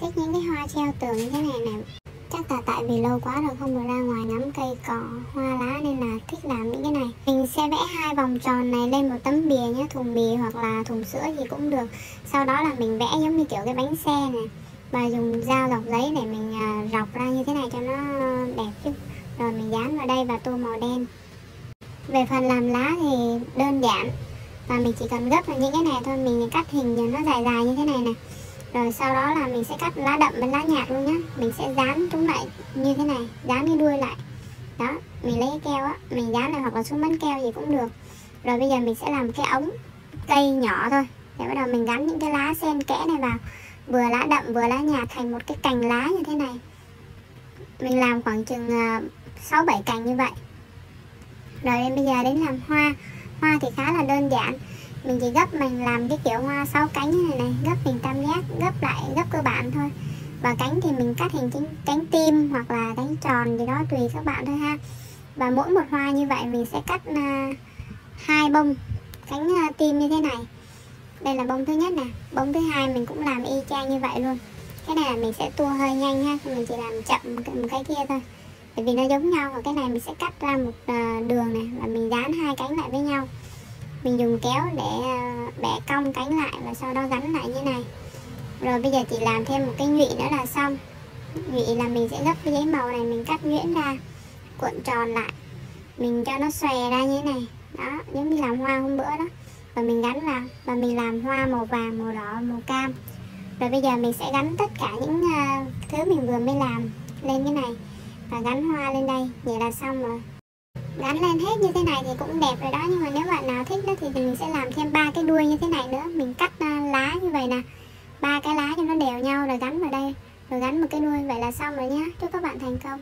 thích những cái hoa treo tường như thế này nè chắc là tại vì lâu quá rồi không được ra ngoài ngắm cây cỏ, hoa lá nên là thích làm những cái này. Mình sẽ vẽ hai vòng tròn này lên một tấm bìa nhé, thùng bìa hoặc là thùng sữa gì cũng được. Sau đó là mình vẽ giống như kiểu cái bánh xe này. Và dùng dao dọc giấy để mình à, rọc ra như thế này cho nó đẹp chứ. Rồi mình dán vào đây và tô màu đen. Về phần làm lá thì đơn giản. Và mình chỉ cần gấp vào những cái này thôi, mình cắt hình cho nó dài dài như thế này này rồi sau đó là mình sẽ cắt lá đậm với lá nhạt luôn nhá. Mình sẽ dán chúng lại như thế này, dán cái đuôi lại. Đó, mình lấy cái keo á, mình dán lại hoặc là xuống bánh keo gì cũng được. Rồi bây giờ mình sẽ làm cái ống cây nhỏ thôi. Để bắt đầu mình gắn những cái lá sen kẽ này vào. Vừa lá đậm, vừa lá nhạt thành một cái cành lá như thế này. Mình làm khoảng chừng ờ, sáu bảy cành như vậy. Rồi bây giờ đến làm hoa. Hoa thì khá là đơn giản mình chỉ gấp mình làm cái kiểu hoa sáu cánh như này này gấp hình tam giác gấp lại gấp cơ bản thôi. Và cánh thì mình cắt hình chính cánh tim hoặc là cánh tròn gì đó tùy các bạn thôi ha. Và mỗi một hoa như vậy mình sẽ cắt uh, hai bông cánh uh, tim như thế này. Đây là bông thứ nhất nè. Bông thứ hai mình cũng làm y chang như vậy luôn. Cái này là mình sẽ tua hơi nhanh ha mình chỉ làm chậm một cái kia thôi. Bởi vì nó giống nhau và cái này mình sẽ cắt ra một uh, đường này và mình dán hai cánh lại với nhau mình dùng kéo để ờ, bẻ cong cánh lại và sau đó gắn lại như này. Rồi bây giờ chỉ làm thêm một cái nhụy nữa là xong. Nhụy là mình sẽ gấp cái giấy màu này mình cắt nhuyễn ra cuộn tròn lại. Mình cho nó xòe ra như thế này. Đó giống như làm hoa hôm bữa đó. Và mình gắn vào và mình làm hoa màu vàng màu đỏ màu cam. Rồi bây giờ mình sẽ gắn tất cả những uh, thứ mình vừa mới làm lên cái này và gắn hoa lên đây. Vậy là xong rồi gắn lên hết như thế này thì cũng đẹp rồi đó, nhưng mà nếu bạn nào thích đó thì mình sẽ làm thêm ba cái đuôi như thế này nữa. Mình cắt ờ, lá như vậy nè. Ba cái lá cho nó đều nhau rồi gắn vào đây, rồi gắn một cái đuôi. Vậy là xong rồi nhá. Chúc các bạn thành công.